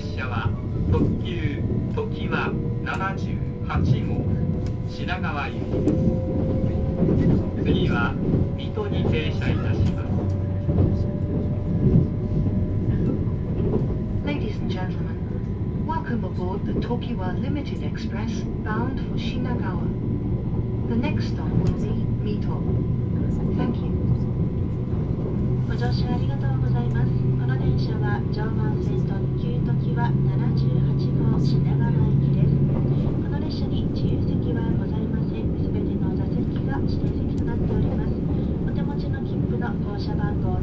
列車は特急時は78号品川行きです次は水戸に停車いたします Ladies and gentlemen, welcome aboard the Tokiwa Limited Express bound for Shinagawa. The next stop will be Mito. Thank you. ご乗車ありがとうございます。この電車は常磐線特急時は78号品川駅です。この列車に自由席はございません。すべての座席が指定席となっております。お手持ちの切符の号車番号、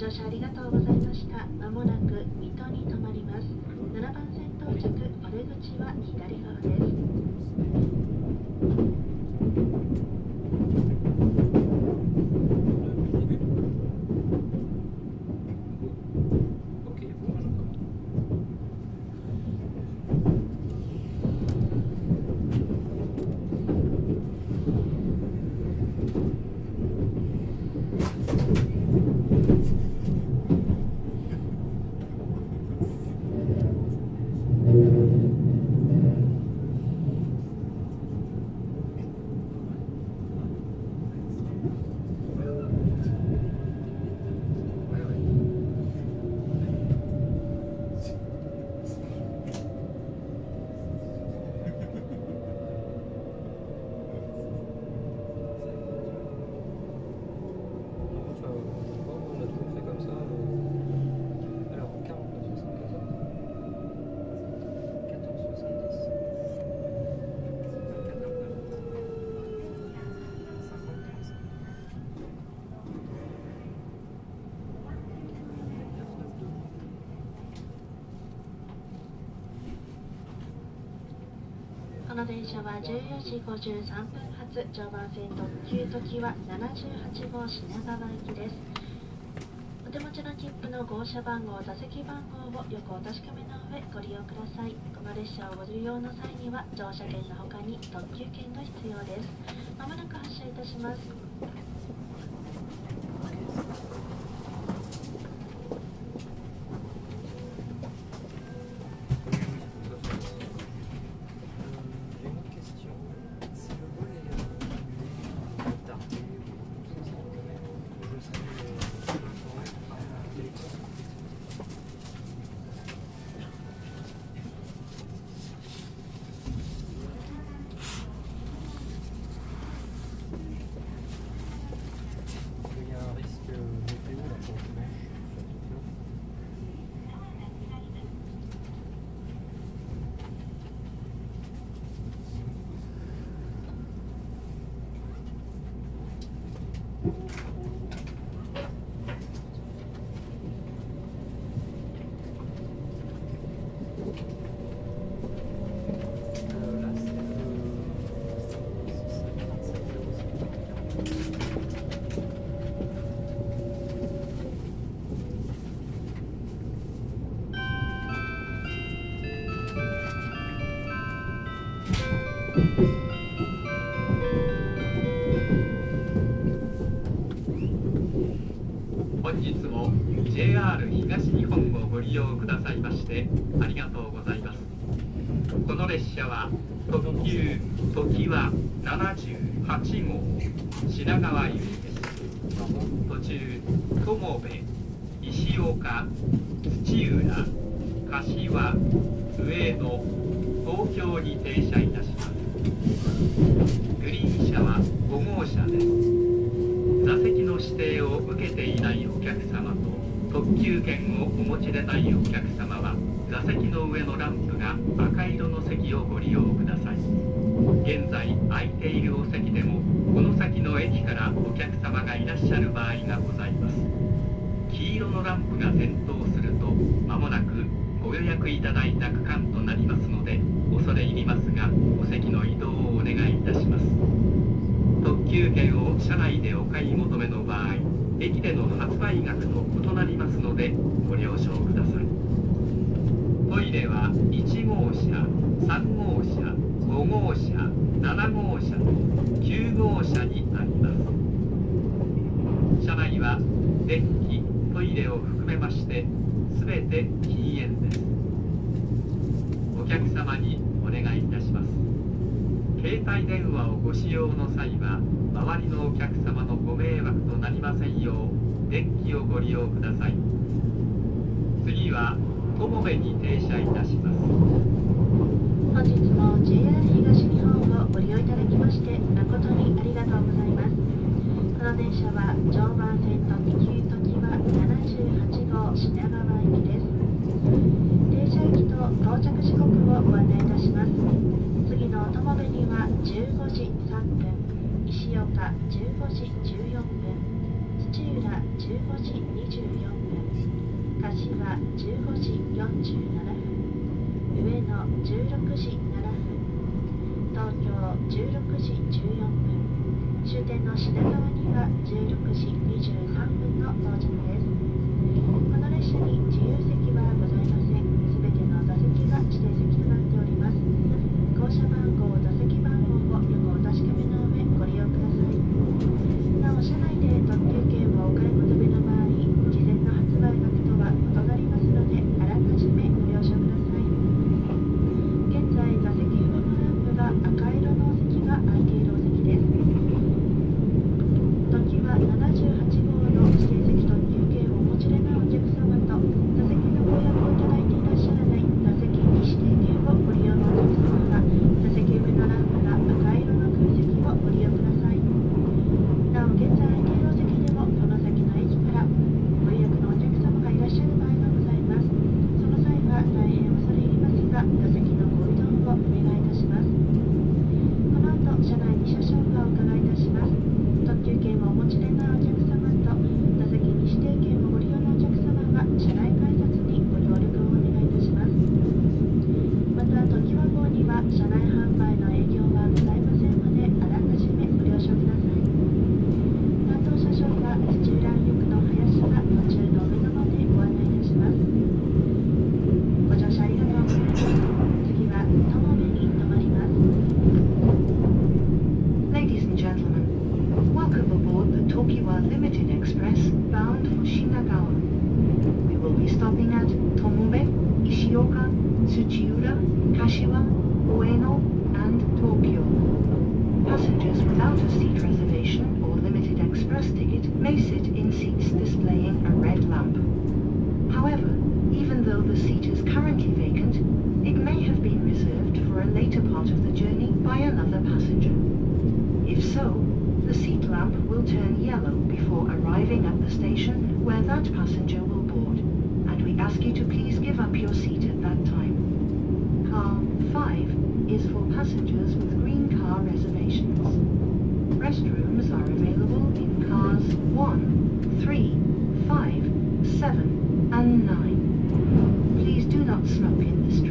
乗車ありがとうございました。まもなく水戸に停まります。7番線到着。お出口は左側です。の電車は14時53分発常磐線特急ときは78号品川行きです。お手持ちの切符の号車番号座席番号をよくお確かめの上ご利用ください。この列車をご利用の際には乗車券の他に特急券が必要です。まもなく発車いたします。JR 東日本をご利用くださいましてありがとうございますこの列車は特急時は78号品川行きです途中友部石岡土浦柏上野東京に停車いたしますグリーン車は5号車です座席の指定を受けていないお客様と特急券をお持ちでないお客様は座席の上のランプが赤色の席をご利用ください。現在空いているお席でもこの先の駅からお客様がいらっしゃる場合がございます。黄色のランプが点灯すると間もなくご予約いただいた区間となりますので恐れ入りますがお席の移動をお願いいたします。特急券を車内でお買い求めの場合駅での発売額と異なりますのでご了承ください。トイレは1号車3号車5号車7号車9号車にあります。車内は電気トイレを含めまして全て禁煙です。お客様にお願いいたします。携帯電話をご使用の際は周りのお客様のご迷惑となりませんよう電気をご利用ください。次は友部に停車いたします。本日も JR 東日本をご利用いただきまして誠にありがとうございます。この電車は常磐線特急時は78号品川行きです。停車駅と到着時刻をご案内いたします。次の友部には15時3分。石岡15時14分。土浦15時24分。柏15時47分。上野16時7分。東京16時14分。終点の品川には16時23分の到着です。この列車に自由席はございませんすべての座席が指定席となっております降車番号座席番号をよくお確かめの上ご利用くださいなお車内で特急券をお買い求めの場合事前の発売額とは異なりますのであらかじめご了承ください現在座席上のランプが赤色のお席が空いているお席です時は78号の指定席特急券をお持ちでないお客様と座席のご予約をいただいていらっしゃらない座席に指定券をご利用のお客様は座席上のランプが赤色の空席をご利用くださいなお現在空いているお席でもこの先の駅からご予約のお客様がいらっしゃる場合がございますその際は大変恐れ入りま of the journey by another passenger. If so, the seat lamp will turn yellow before arriving at the station where that passenger will board, and we ask you to please give up your seat at that time. Car 5 is for passengers with green car reservations. Restrooms are available in cars 1, 3, 5, 7, and 9. Please do not smoke in this train.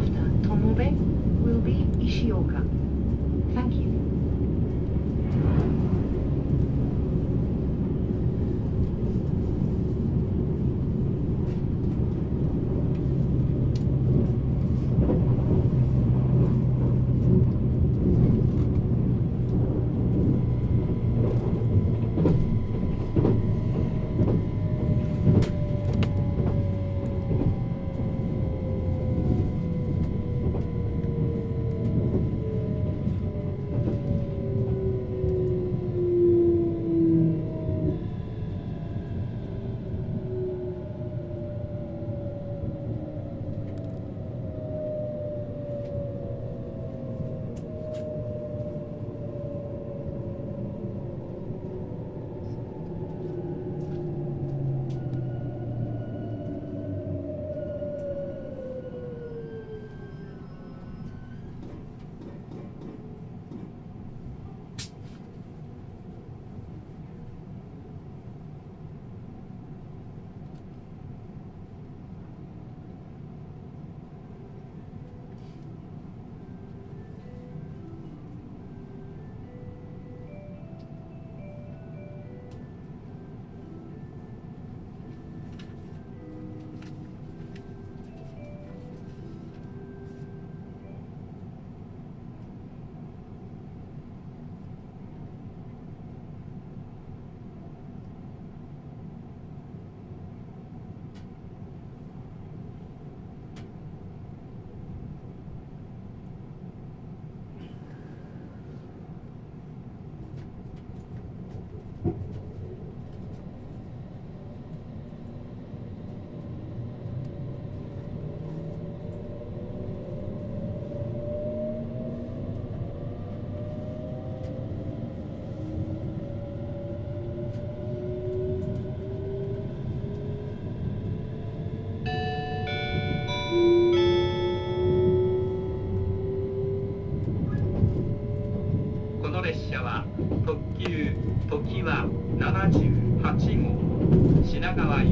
After Tomobe will be Ishioka. 品川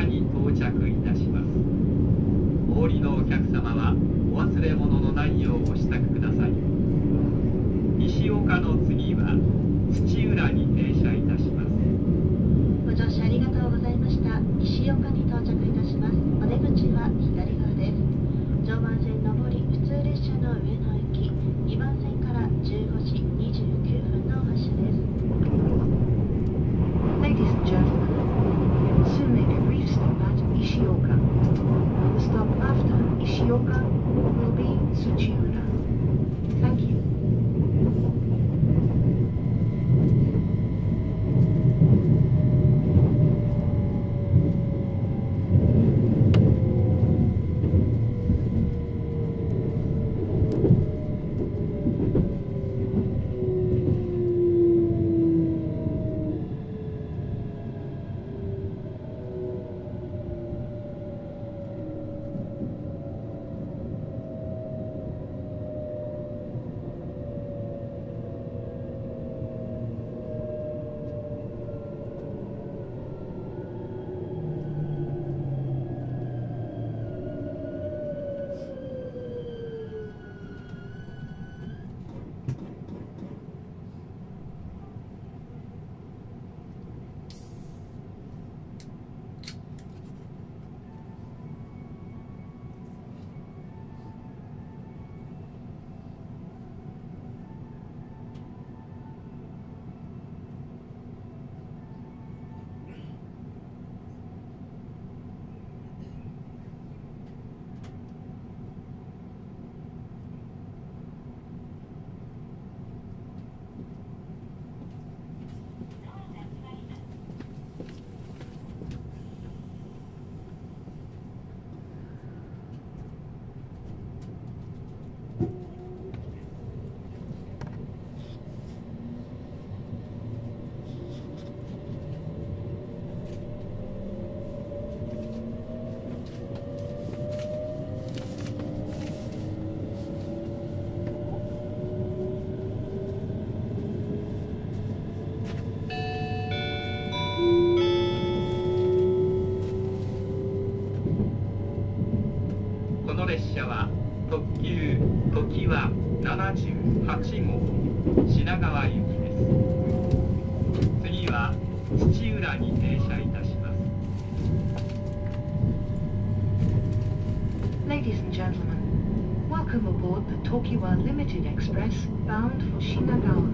に到着いたします。お降りのお客様はお忘れ物のないようお支度ください。石岡の次は土浦に停車いたします。ご乗車ありがとうございました。石岡に到着いたします。お出口は左側です。常磐線上り普通列車の上野78号品川行きです次は土浦に停車いたします Ladies and gentlemen, welcome aboard the Tokiwa Limited Express bound for Shinagawa.